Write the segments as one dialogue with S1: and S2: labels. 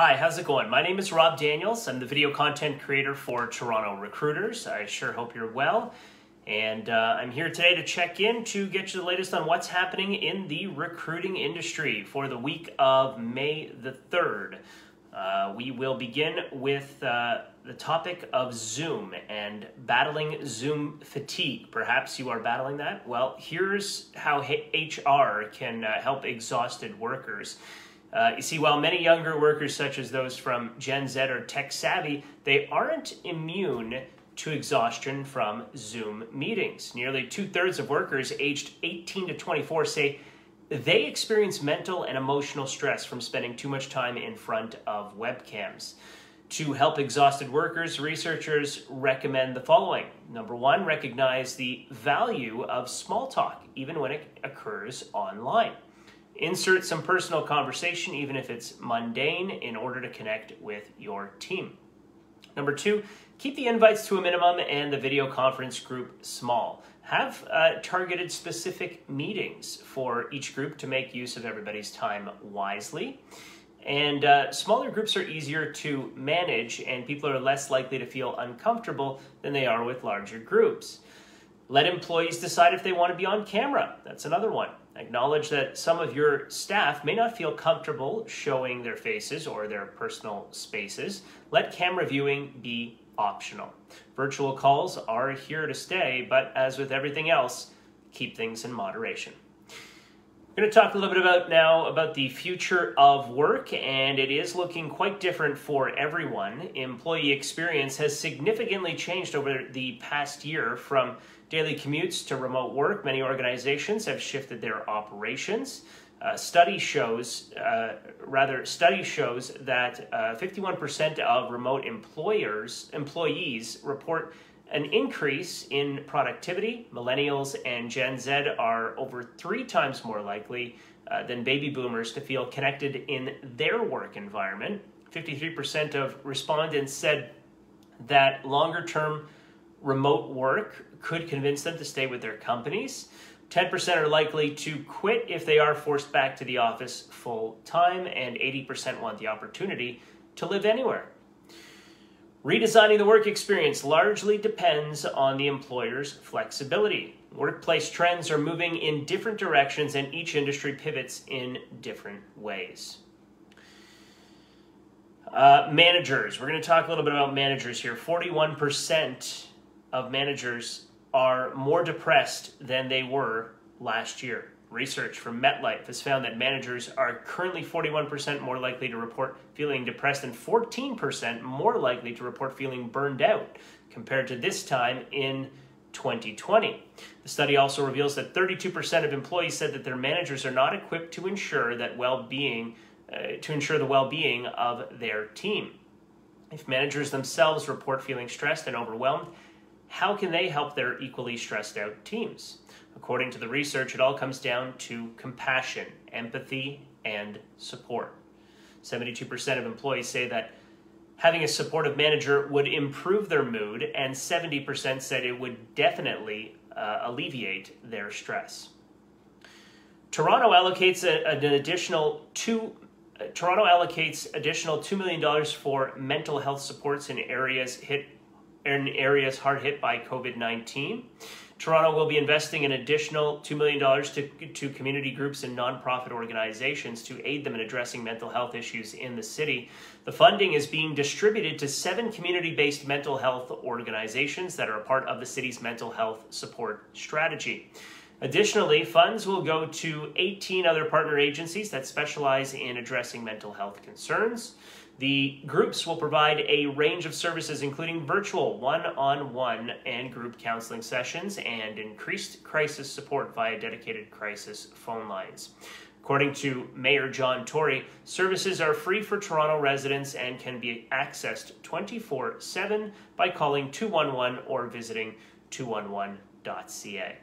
S1: Hi, how's it going? My name is Rob Daniels. I'm the video content creator for Toronto Recruiters. I sure hope you're well. And uh, I'm here today to check in to get you the latest on what's happening in the recruiting industry for the week of May the 3rd. Uh, we will begin with uh, the topic of Zoom and battling Zoom fatigue. Perhaps you are battling that. Well, here's how HR can uh, help exhausted workers. Uh, you see, while many younger workers, such as those from Gen Z or tech savvy, they aren't immune to exhaustion from Zoom meetings. Nearly two thirds of workers aged 18 to 24 say they experience mental and emotional stress from spending too much time in front of webcams. To help exhausted workers, researchers recommend the following. Number one, recognize the value of small talk, even when it occurs online. Insert some personal conversation, even if it's mundane, in order to connect with your team. Number two, keep the invites to a minimum and the video conference group small. Have uh, targeted specific meetings for each group to make use of everybody's time wisely. And uh, smaller groups are easier to manage, and people are less likely to feel uncomfortable than they are with larger groups. Let employees decide if they want to be on camera. That's another one. Acknowledge that some of your staff may not feel comfortable showing their faces or their personal spaces. Let camera viewing be optional. Virtual calls are here to stay, but as with everything else, keep things in moderation. We're going to talk a little bit about now about the future of work, and it is looking quite different for everyone. Employee experience has significantly changed over the past year from daily commutes to remote work. Many organizations have shifted their operations. Uh, study shows, uh, rather, study shows that uh, 51% of remote employers employees report an increase in productivity. Millennials and Gen Z are over three times more likely uh, than baby boomers to feel connected in their work environment. 53% of respondents said that longer term remote work could convince them to stay with their companies. 10% are likely to quit if they are forced back to the office full time, and 80% want the opportunity to live anywhere. Redesigning the work experience largely depends on the employer's flexibility. Workplace trends are moving in different directions, and each industry pivots in different ways. Uh, managers. We're going to talk a little bit about managers here. 41% of managers are more depressed than they were last year. Research from MetLife has found that managers are currently 41% more likely to report feeling depressed and 14% more likely to report feeling burned out compared to this time in 2020. The study also reveals that 32% of employees said that their managers are not equipped to ensure that well-being uh, to ensure the well-being of their team. If managers themselves report feeling stressed and overwhelmed, how can they help their equally stressed out teams? According to the research, it all comes down to compassion, empathy, and support. 72% of employees say that having a supportive manager would improve their mood, and 70% said it would definitely uh, alleviate their stress. Toronto allocates a, an additional two. Uh, Toronto allocates additional two million dollars for mental health supports in areas hit in areas hard hit by COVID nineteen. Toronto will be investing an additional $2 million to, to community groups and nonprofit organizations to aid them in addressing mental health issues in the city. The funding is being distributed to seven community based mental health organizations that are a part of the city's mental health support strategy. Additionally, funds will go to 18 other partner agencies that specialize in addressing mental health concerns. The groups will provide a range of services, including virtual one on one and group counseling sessions and increased crisis support via dedicated crisis phone lines. According to Mayor John Tory, services are free for Toronto residents and can be accessed 24 7 by calling 211 or visiting 211.ca.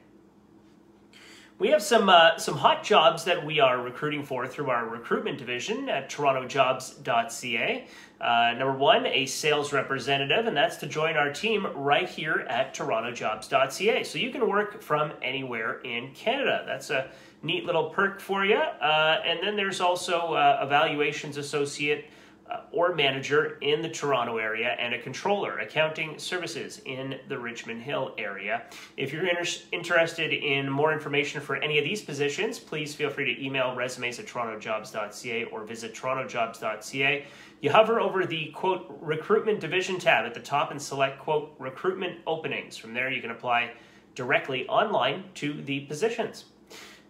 S1: We have some uh, some hot jobs that we are recruiting for through our recruitment division at torontojobs.ca. Uh, number one, a sales representative, and that's to join our team right here at torontojobs.ca. So you can work from anywhere in Canada. That's a neat little perk for you. Uh, and then there's also uh, evaluations associate uh, or manager in the Toronto area and a controller, accounting services in the Richmond Hill area. If you're inter- interested in more information for any of these positions, please feel free to email resumes at torontojobs.ca or visit torontojobs.ca. You hover over the quote recruitment division tab at the top and select quote recruitment openings. From there, you can apply directly online to the positions.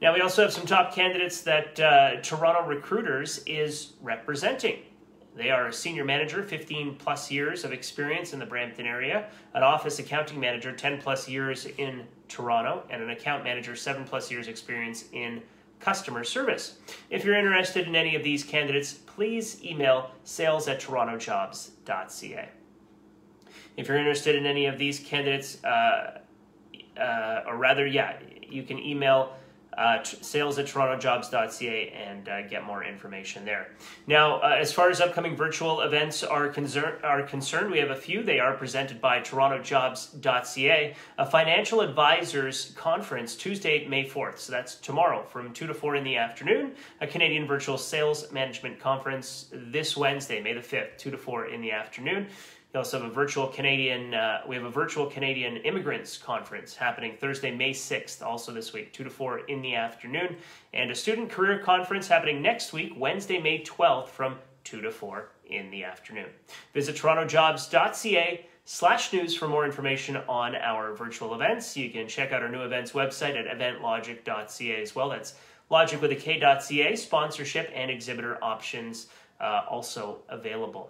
S1: Now, we also have some top candidates that uh, Toronto Recruiters is representing. They are a senior manager, 15 plus years of experience in the Brampton area, an office accounting manager, 10 plus years in Toronto, and an account manager, 7 plus years experience in customer service. If you're interested in any of these candidates, please email sales at torontojobs.ca. If you're interested in any of these candidates, uh, uh, or rather, yeah, you can email uh, sales at torontojobs.ca and uh, get more information there. Now, uh, as far as upcoming virtual events are, concern- are concerned, we have a few. They are presented by torontojobs.ca, a financial advisors conference Tuesday, May 4th. So that's tomorrow from 2 to 4 in the afternoon. A Canadian virtual sales management conference this Wednesday, May the 5th, 2 to 4 in the afternoon. We also have a virtual Canadian. Uh, we have a virtual Canadian immigrants conference happening Thursday, May sixth, also this week, two to four in the afternoon, and a student career conference happening next week, Wednesday, May twelfth, from two to four in the afternoon. Visit torontojobs.ca slash news for more information on our virtual events. You can check out our new events website at eventlogik.ca as well. That's logic with a K.ca, sponsorship and exhibitor options uh, also available.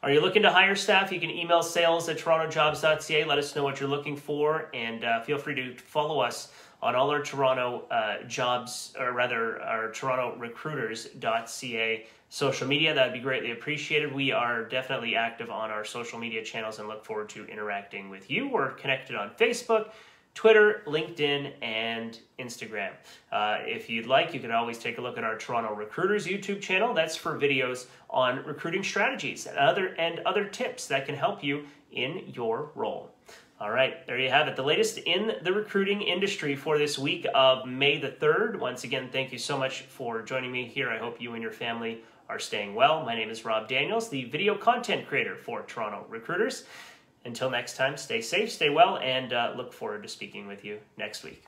S1: Are you looking to hire staff? You can email sales at torontojobs.ca. Let us know what you're looking for, and uh, feel free to follow us on all our Toronto uh, jobs, or rather, our Toronto recruiters.ca social media. That'd be greatly appreciated. We are definitely active on our social media channels and look forward to interacting with you. We're connected on Facebook. Twitter, LinkedIn, and Instagram. Uh, if you'd like, you can always take a look at our Toronto Recruiters YouTube channel. That's for videos on recruiting strategies and other and other tips that can help you in your role. All right, there you have it. The latest in the recruiting industry for this week of May the 3rd. Once again, thank you so much for joining me here. I hope you and your family are staying well. My name is Rob Daniels, the video content creator for Toronto Recruiters. Until next time, stay safe, stay well, and uh, look forward to speaking with you next week.